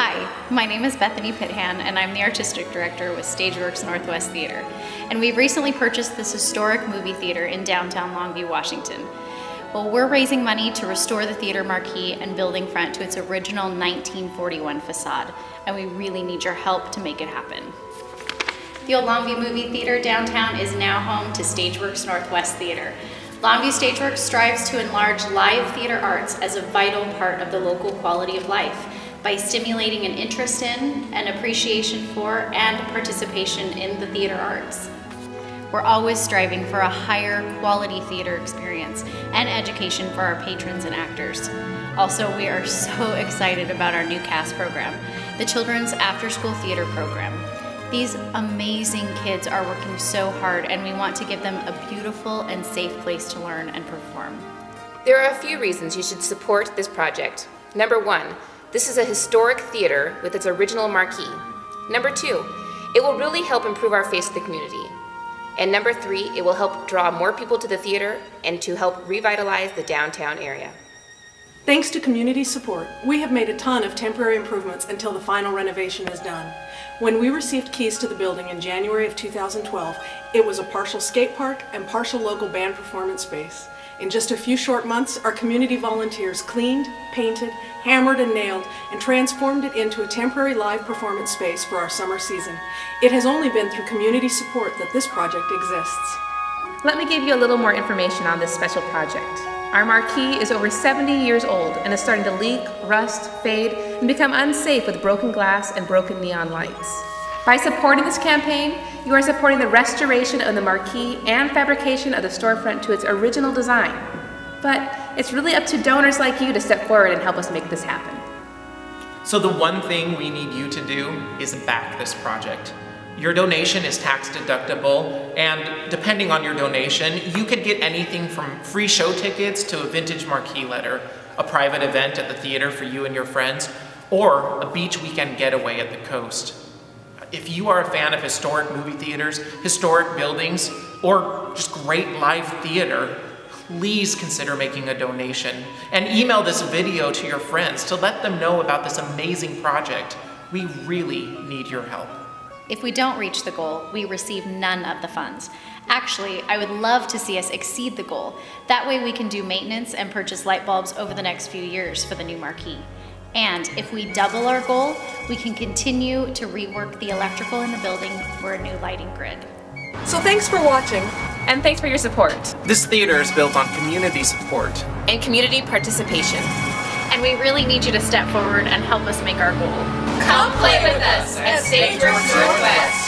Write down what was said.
Hi, my name is Bethany Pithan, and I'm the Artistic Director with Stageworks Northwest Theater. And we've recently purchased this historic movie theater in downtown Longview, Washington. Well, we're raising money to restore the theater marquee and building front to its original 1941 facade, and we really need your help to make it happen. The old Longview Movie Theater downtown is now home to Stageworks Northwest Theater. Longview Stageworks strives to enlarge live theater arts as a vital part of the local quality of life by stimulating an interest in, an appreciation for, and participation in the theater arts. We're always striving for a higher quality theater experience and education for our patrons and actors. Also, we are so excited about our new cast program, the Children's After School Theater Program. These amazing kids are working so hard and we want to give them a beautiful and safe place to learn and perform. There are a few reasons you should support this project. Number one, this is a historic theater with its original marquee. Number two, it will really help improve our face of the community. And number three, it will help draw more people to the theater and to help revitalize the downtown area. Thanks to community support, we have made a ton of temporary improvements until the final renovation is done. When we received keys to the building in January of 2012, it was a partial skate park and partial local band performance space. In just a few short months, our community volunteers cleaned, painted, hammered and nailed, and transformed it into a temporary live performance space for our summer season. It has only been through community support that this project exists. Let me give you a little more information on this special project. Our marquee is over 70 years old and is starting to leak, rust, fade, and become unsafe with broken glass and broken neon lights. By supporting this campaign, you are supporting the restoration of the marquee and fabrication of the storefront to its original design. But it's really up to donors like you to step forward and help us make this happen. So the one thing we need you to do is back this project. Your donation is tax deductible, and depending on your donation, you could get anything from free show tickets to a vintage marquee letter, a private event at the theater for you and your friends, or a beach weekend getaway at the coast. If you are a fan of historic movie theaters, historic buildings, or just great live theater, please consider making a donation and email this video to your friends to let them know about this amazing project. We really need your help. If we don't reach the goal, we receive none of the funds. Actually, I would love to see us exceed the goal. That way we can do maintenance and purchase light bulbs over the next few years for the new marquee. And if we double our goal, we can continue to rework the electrical in the building for a new lighting grid. So thanks for watching. And thanks for your support. This theater is built on community support. And community participation. And we really need you to step forward and help us make our goal. Come play with us at Stageworks